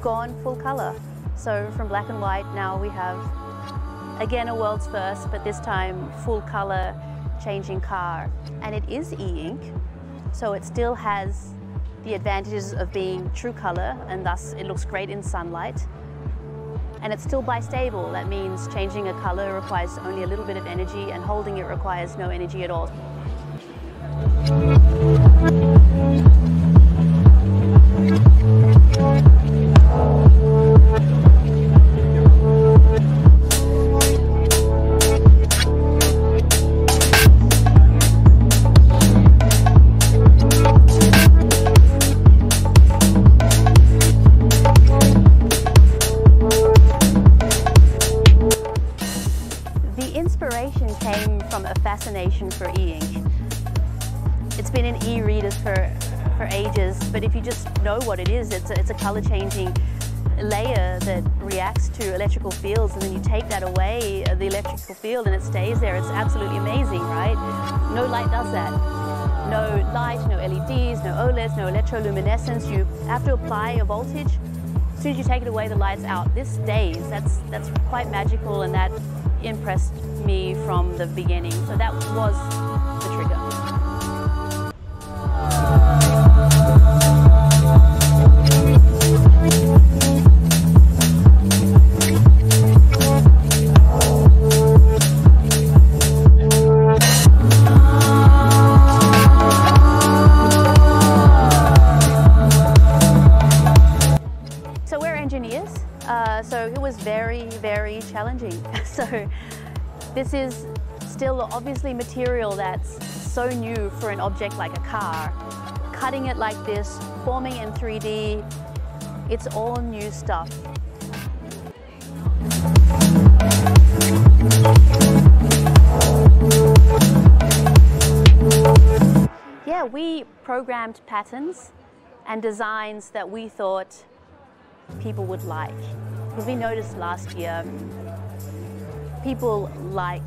gone full color. So from black and white, now we have, again, a world's first, but this time full color changing car. And it is e-ink, so it still has the advantages of being true color, and thus it looks great in sunlight. And it's still bistable. That means changing a color requires only a little bit of energy and holding it requires no energy at all. Inspiration came from a fascination for e-ink. It's been in e-readers for, for ages, but if you just know what it is, it's a, it's a color changing layer that reacts to electrical fields and then you take that away, uh, the electrical field, and it stays there. It's absolutely amazing, right? No light does that. No light, no LEDs, no OLEDs, no electroluminescence. You have to apply a voltage. As soon as you take it away, the light's out. This stays. That's, that's quite magical and that impressed me from the beginning. So that was the trigger. Was very, very challenging. So this is still obviously material that's so new for an object like a car. Cutting it like this, forming in 3D, it's all new stuff. Yeah, we programmed patterns and designs that we thought people would like. Because we noticed last year people like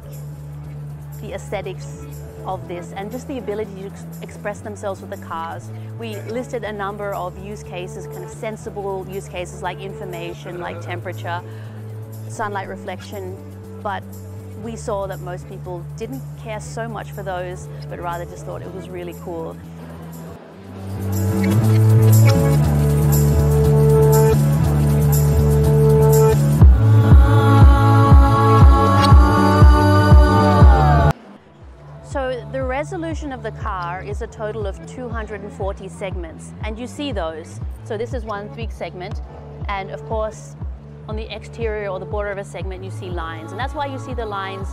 the aesthetics of this and just the ability to ex- express themselves with the cars. We listed a number of use cases, kind of sensible use cases like information, like temperature, sunlight reflection, but we saw that most people didn't care so much for those, but rather just thought it was really cool. The resolution of the car is a total of 240 segments, and you see those. So this is one big segment, and of course, on the exterior or the border of a segment, you see lines, and that's why you see the lines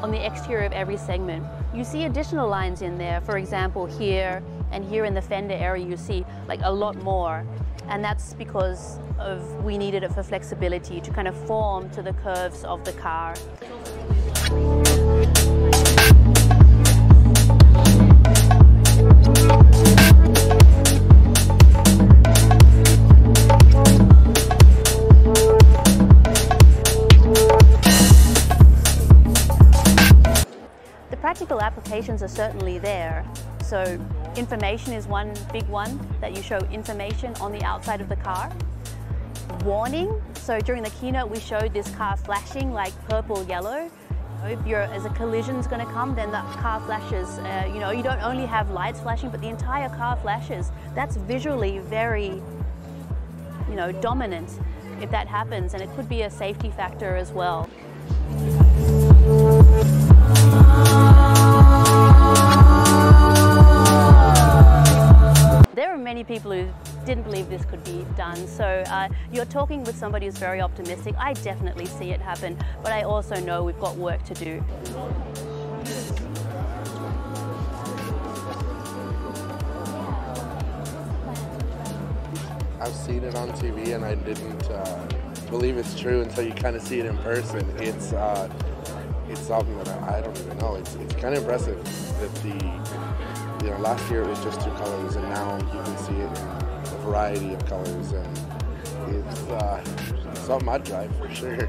on the exterior of every segment. You see additional lines in there, for example, here and here in the fender area, you see like a lot more. And that's because of we needed it for flexibility to kind of form to the curves of the car. Practical applications are certainly there. So information is one big one that you show information on the outside of the car. Warning, so during the keynote we showed this car flashing like purple yellow. If you're, as a collision's going to come, then the car flashes. Uh, you know, you don't only have lights flashing, but the entire car flashes. That's visually very, you know, dominant if that happens, and it could be a safety factor as well. Many people who didn't believe this could be done. So uh, you're talking with somebody who's very optimistic. I definitely see it happen, but I also know we've got work to do. I've seen it on TV and I didn't uh, believe it's true until you kind of see it in person. It's uh, it's something that I, I don't even know. It's it's kind of impressive that the you know, last year it was just two colors, and now you can see it in a variety of colors, and it's, uh, my something I'd drive for sure.